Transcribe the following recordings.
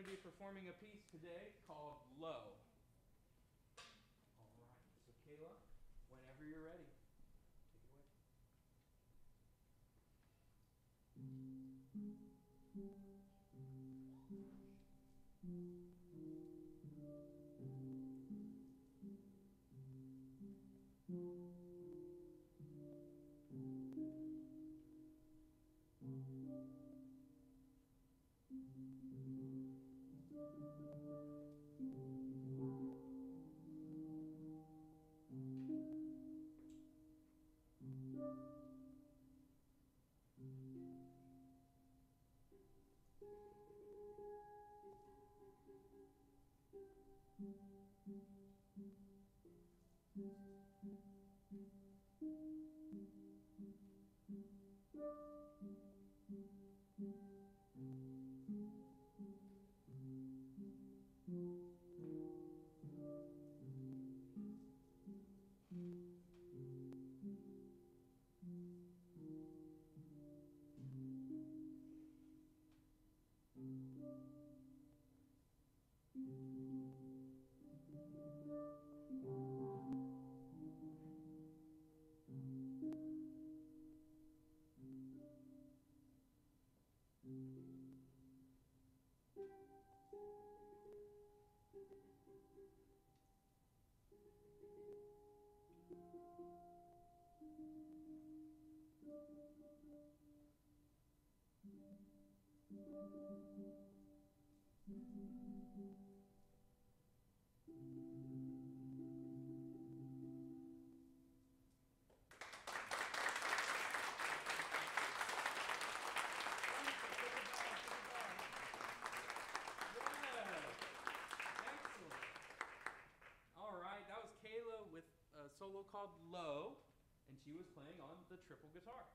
going to be performing a piece today called Low. All right, so Kayla, whenever you're ready, take it away. Thank you. Solo called Low, and she was playing on the triple guitar.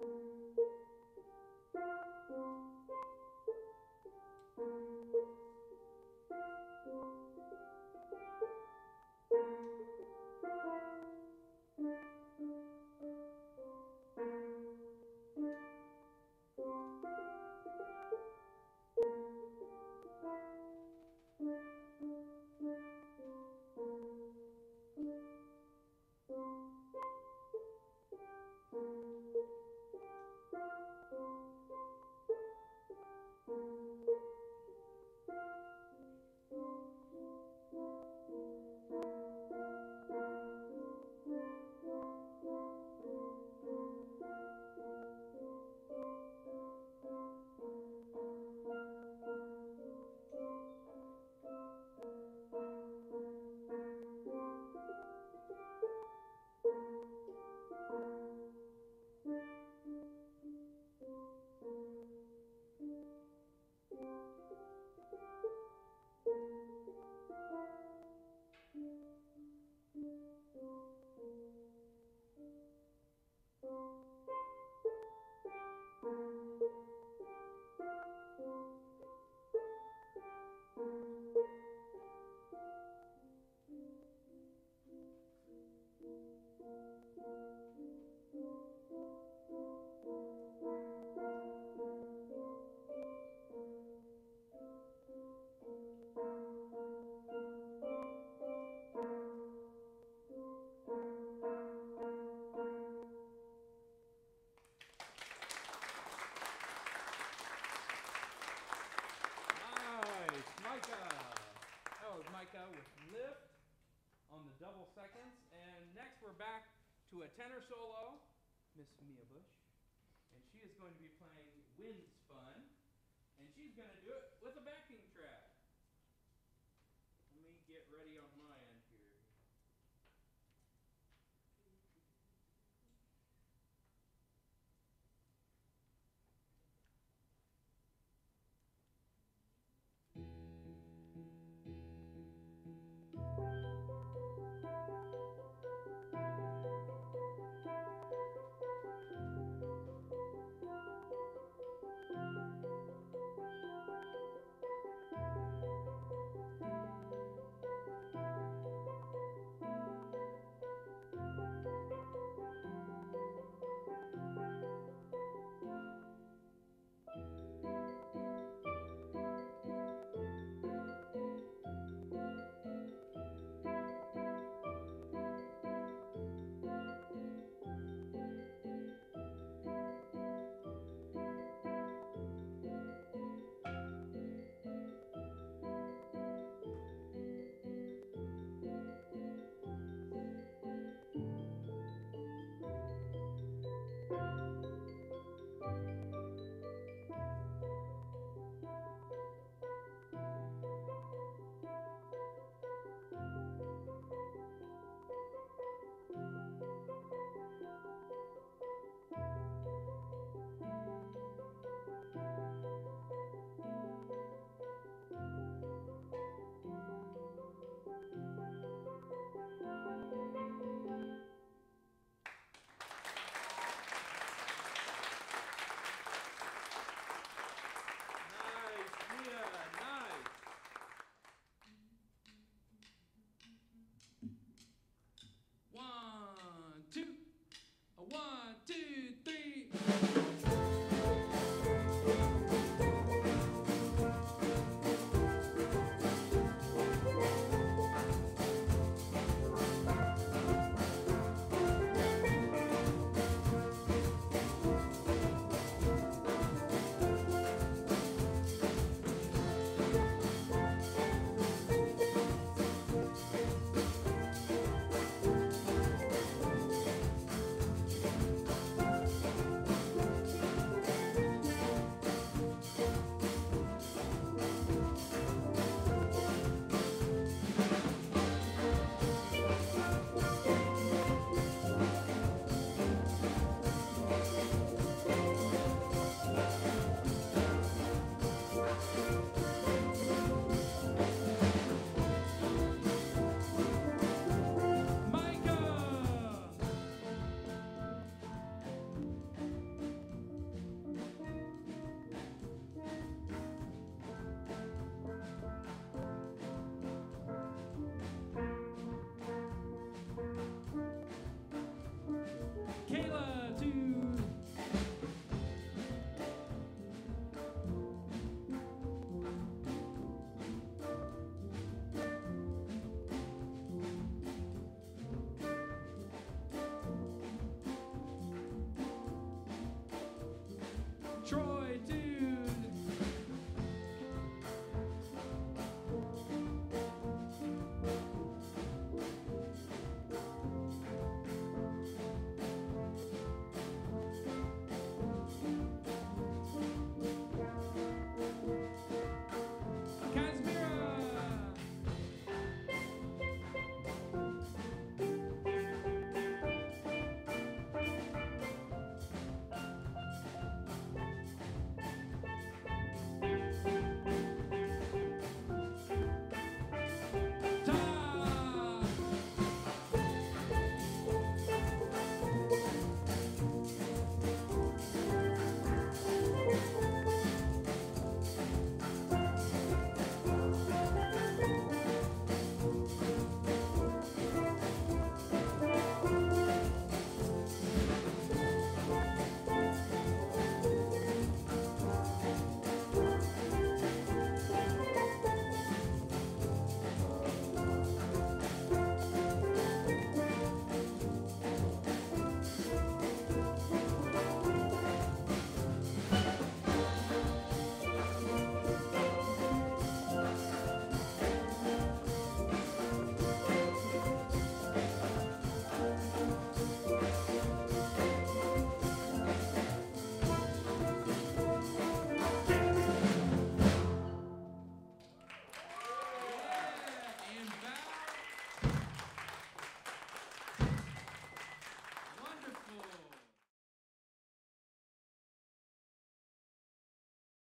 Thank you. Double seconds. And next we're back to a tenor solo, Miss Mia Bush. And she is going to be playing Wind Spun. And she's going to do it with a backing